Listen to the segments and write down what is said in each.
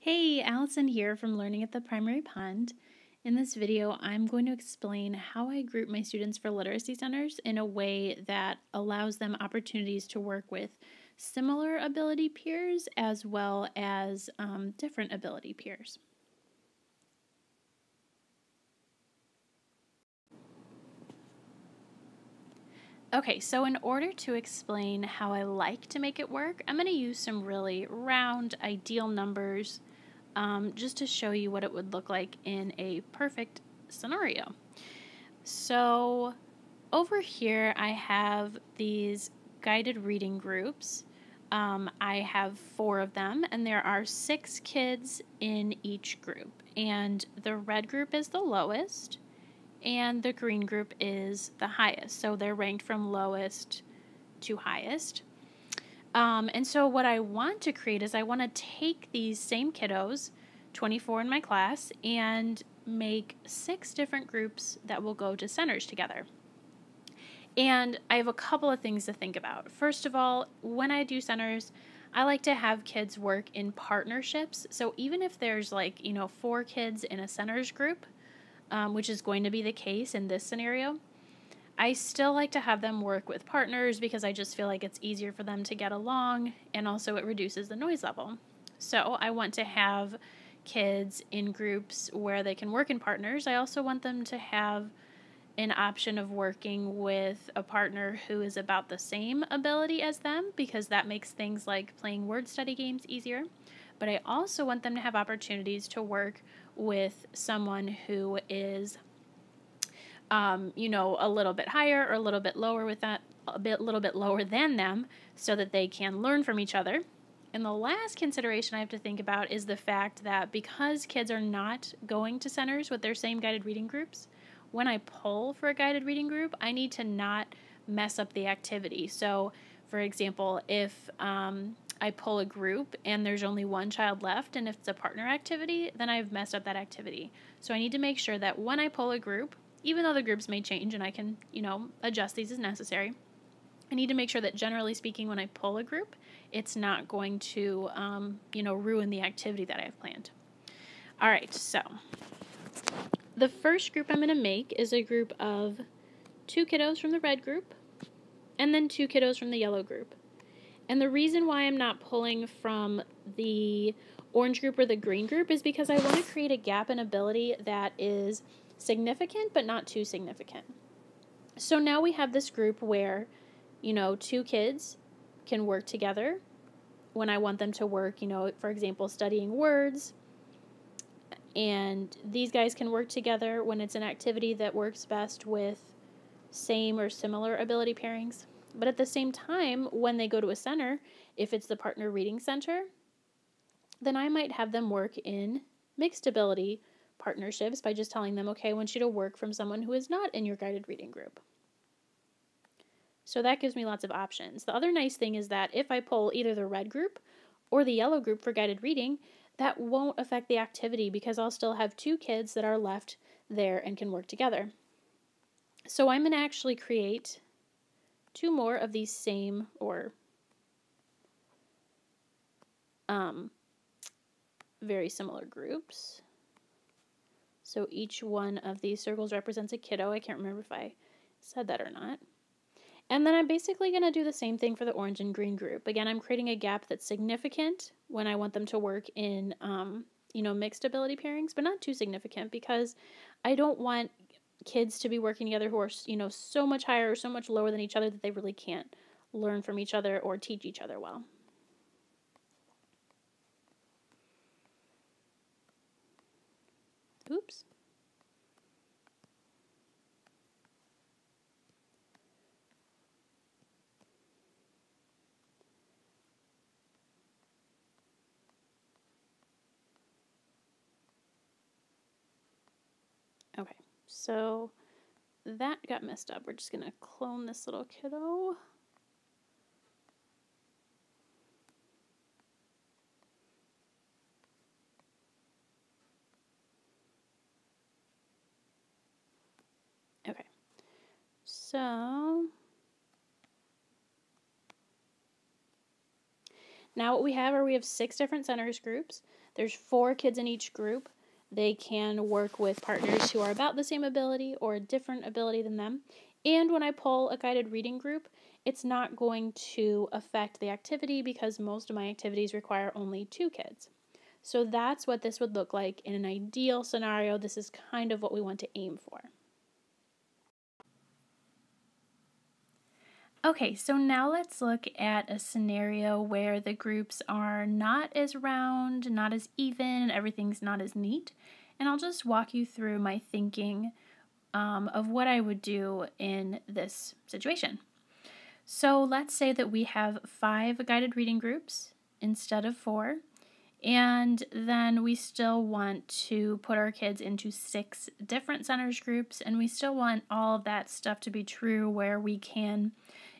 Hey, Allison here from Learning at the Primary Pond. In this video, I'm going to explain how I group my students for literacy centers in a way that allows them opportunities to work with similar ability peers as well as um, different ability peers. Okay, so in order to explain how I like to make it work, I'm going to use some really round, ideal numbers um, just to show you what it would look like in a perfect scenario. So over here, I have these guided reading groups. Um, I have four of them, and there are six kids in each group. And the red group is the lowest, and the green group is the highest. So they're ranked from lowest to highest. Um, and so what I want to create is I want to take these same kiddos, 24 in my class, and make six different groups that will go to centers together. And I have a couple of things to think about. First of all, when I do centers, I like to have kids work in partnerships. So even if there's like, you know, four kids in a centers group, um, which is going to be the case in this scenario, I still like to have them work with partners because I just feel like it's easier for them to get along and also it reduces the noise level. So I want to have kids in groups where they can work in partners. I also want them to have an option of working with a partner who is about the same ability as them because that makes things like playing word study games easier. But I also want them to have opportunities to work with someone who is, um, you know, a little bit higher or a little bit lower with that, a bit, little bit lower than them, so that they can learn from each other. And the last consideration I have to think about is the fact that because kids are not going to centers with their same guided reading groups, when I pull for a guided reading group, I need to not mess up the activity. So, for example, if um, I pull a group and there's only one child left, and if it's a partner activity, then I've messed up that activity. So I need to make sure that when I pull a group, even though the groups may change and I can, you know, adjust these as necessary, I need to make sure that generally speaking, when I pull a group, it's not going to, um, you know, ruin the activity that I've planned. All right, so the first group I'm going to make is a group of two kiddos from the red group and then two kiddos from the yellow group. And the reason why I'm not pulling from the orange group or the green group is because I want to create a gap in ability that is significant but not too significant. So now we have this group where, you know, two kids can work together when I want them to work, you know, for example, studying words. And these guys can work together when it's an activity that works best with same or similar ability pairings. But at the same time, when they go to a center, if it's the partner reading center, then I might have them work in mixed ability partnerships by just telling them, okay, I want you to work from someone who is not in your guided reading group. So that gives me lots of options. The other nice thing is that if I pull either the red group or the yellow group for guided reading, that won't affect the activity because I'll still have two kids that are left there and can work together. So I'm going to actually create two more of these same or um, very similar groups. So each one of these circles represents a kiddo. I can't remember if I said that or not. And then I'm basically going to do the same thing for the orange and green group. Again, I'm creating a gap that's significant when I want them to work in, um, you know, mixed ability pairings, but not too significant because I don't want kids to be working together who are, you know, so much higher or so much lower than each other that they really can't learn from each other or teach each other well. Oops. Okay. So that got messed up. We're just going to clone this little kiddo. Okay. So now what we have are we have six different centers groups. There's four kids in each group. They can work with partners who are about the same ability or a different ability than them. And when I pull a guided reading group, it's not going to affect the activity because most of my activities require only two kids. So that's what this would look like in an ideal scenario. This is kind of what we want to aim for. Okay, so now let's look at a scenario where the groups are not as round, not as even, everything's not as neat. And I'll just walk you through my thinking um, of what I would do in this situation. So let's say that we have five guided reading groups instead of four, and then we still want to put our kids into six different centers groups, and we still want all of that stuff to be true where we can,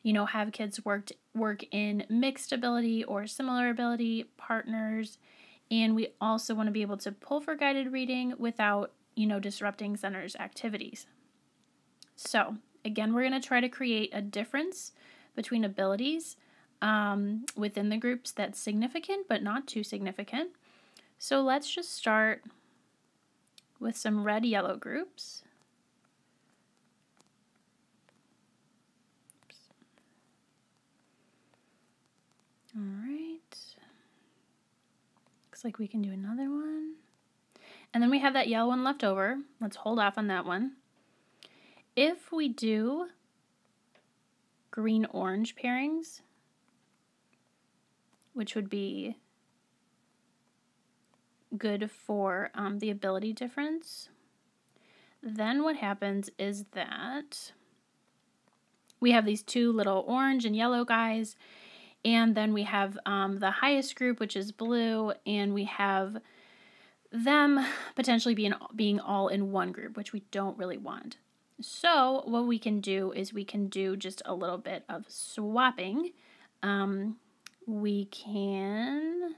you know, have kids work work in mixed ability or similar ability partners, and we also want to be able to pull for guided reading without, you know, disrupting centers activities. So, again, we're going to try to create a difference between abilities um, within the groups that's significant but not too significant. So let's just start with some red yellow groups. All right. Looks like we can do another one. And then we have that yellow one left over. Let's hold off on that one. If we do green orange pairings, which would be good for um, the ability difference. Then what happens is that we have these two little orange and yellow guys, and then we have um, the highest group, which is blue, and we have them potentially being being all in one group, which we don't really want. So what we can do is we can do just a little bit of swapping. Um, we can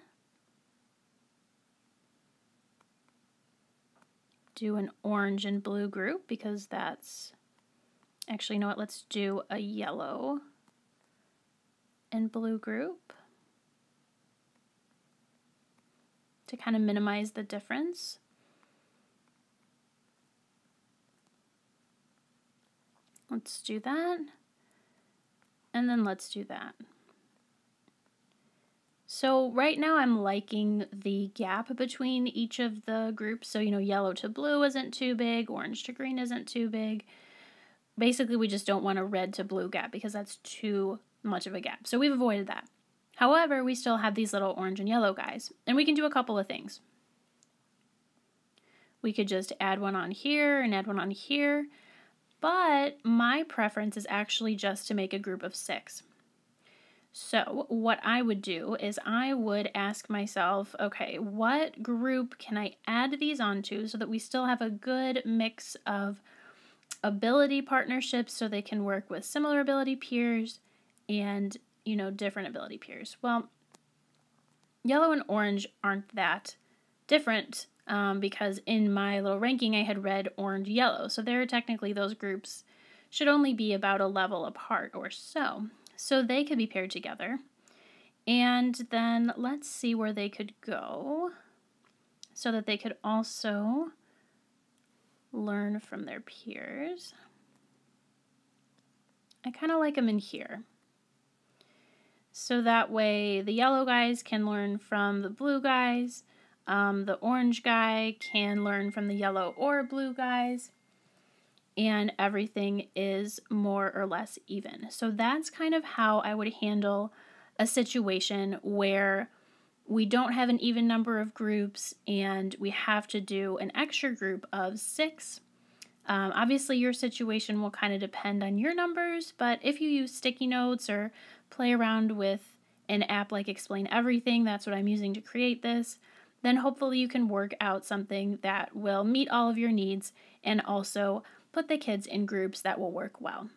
do an orange and blue group because that's actually, you know what, let's do a yellow and blue group to kind of minimize the difference. Let's do that. And then let's do that. So right now I'm liking the gap between each of the groups. So, you know, yellow to blue isn't too big, orange to green isn't too big. Basically, we just don't want a red to blue gap because that's too much of a gap. So we've avoided that. However, we still have these little orange and yellow guys, and we can do a couple of things. We could just add one on here and add one on here. But my preference is actually just to make a group of six. So, what I would do is I would ask myself, okay, what group can I add these onto so that we still have a good mix of ability partnerships so they can work with similar ability peers and, you know, different ability peers? Well, yellow and orange aren't that different um, because in my little ranking I had red, orange, yellow. So they're technically those groups should only be about a level apart or so. So they could be paired together. And then let's see where they could go so that they could also learn from their peers. I kind of like them in here. So that way the yellow guys can learn from the blue guys um, the orange guy can learn from the yellow or blue guys, and everything is more or less even. So that's kind of how I would handle a situation where we don't have an even number of groups and we have to do an extra group of six. Um, obviously, your situation will kind of depend on your numbers, but if you use sticky notes or play around with an app like Explain Everything, that's what I'm using to create this then hopefully you can work out something that will meet all of your needs and also put the kids in groups that will work well.